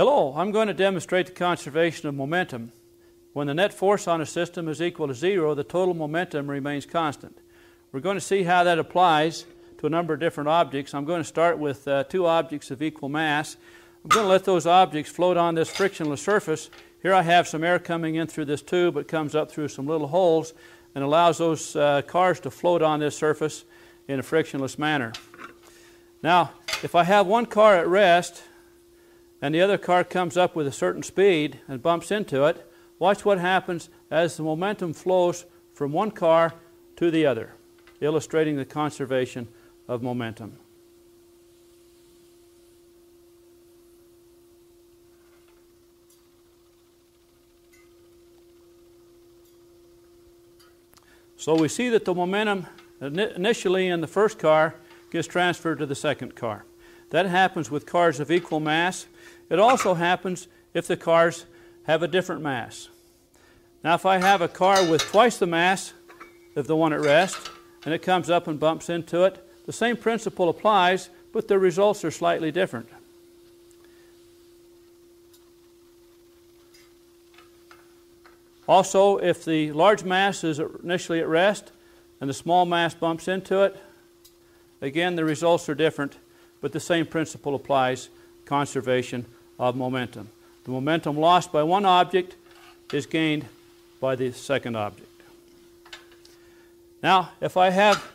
Hello, I'm going to demonstrate the conservation of momentum. When the net force on a system is equal to zero, the total momentum remains constant. We're going to see how that applies to a number of different objects. I'm going to start with uh, two objects of equal mass. I'm going to let those objects float on this frictionless surface. Here I have some air coming in through this tube. It comes up through some little holes and allows those uh, cars to float on this surface in a frictionless manner. Now, if I have one car at rest and the other car comes up with a certain speed and bumps into it, watch what happens as the momentum flows from one car to the other, illustrating the conservation of momentum. So we see that the momentum initially in the first car gets transferred to the second car. That happens with cars of equal mass. It also happens if the cars have a different mass. Now, if I have a car with twice the mass of the one at rest, and it comes up and bumps into it, the same principle applies, but the results are slightly different. Also, if the large mass is initially at rest and the small mass bumps into it, again the results are different, but the same principle applies conservation of momentum. The momentum lost by one object is gained by the second object. Now, if I have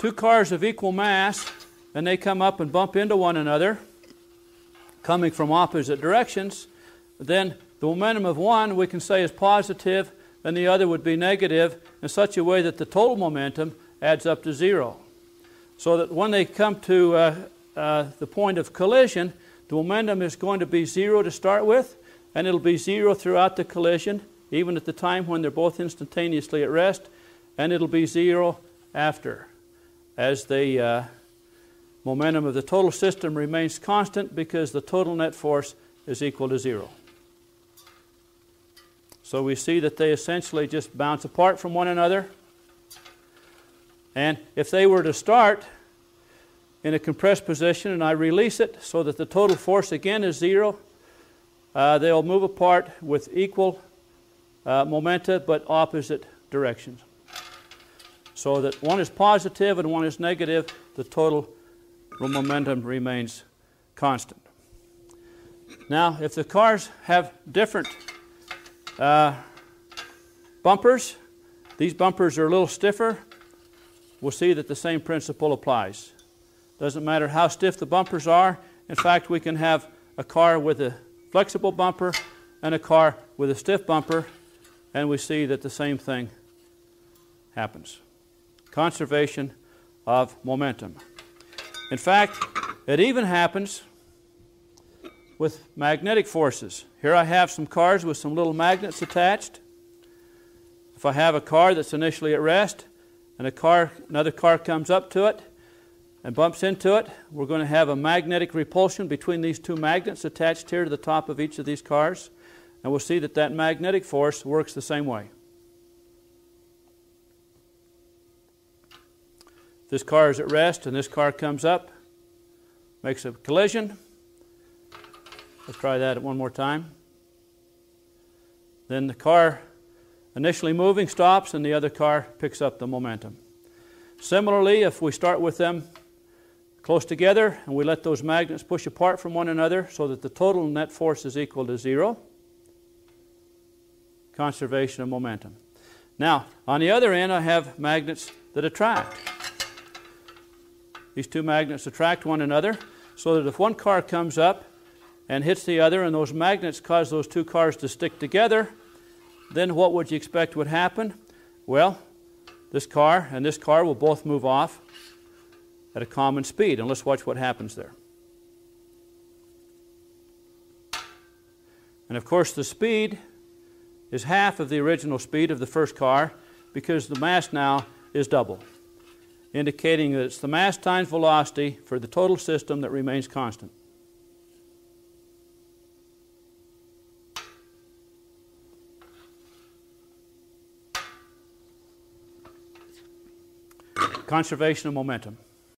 two cars of equal mass and they come up and bump into one another, coming from opposite directions, then the momentum of one we can say is positive and the other would be negative in such a way that the total momentum adds up to zero. So that when they come to uh, uh, the point of collision, the momentum is going to be zero to start with, and it'll be zero throughout the collision, even at the time when they're both instantaneously at rest, and it'll be zero after, as the uh, momentum of the total system remains constant because the total net force is equal to zero. So we see that they essentially just bounce apart from one another. And if they were to start in a compressed position and I release it so that the total force again is zero, uh, they'll move apart with equal uh, momenta but opposite directions. So that one is positive and one is negative, the total momentum remains constant. Now, if the cars have different uh, bumpers, these bumpers are a little stiffer, we'll see that the same principle applies. Doesn't matter how stiff the bumpers are. In fact, we can have a car with a flexible bumper and a car with a stiff bumper, and we see that the same thing happens. Conservation of momentum. In fact, it even happens with magnetic forces. Here I have some cars with some little magnets attached. If I have a car that's initially at rest and a car, another car comes up to it, and bumps into it, we're going to have a magnetic repulsion between these two magnets attached here to the top of each of these cars. And we'll see that that magnetic force works the same way. This car is at rest and this car comes up, makes a collision. Let's try that one more time. Then the car initially moving stops and the other car picks up the momentum. Similarly, if we start with them close together and we let those magnets push apart from one another so that the total net force is equal to zero. Conservation of momentum. Now, on the other end, I have magnets that attract. These two magnets attract one another so that if one car comes up and hits the other and those magnets cause those two cars to stick together, then what would you expect would happen? Well, this car and this car will both move off at a common speed. And let's watch what happens there. And of course, the speed is half of the original speed of the first car because the mass now is double, indicating that it's the mass times velocity for the total system that remains constant. Conservation of momentum.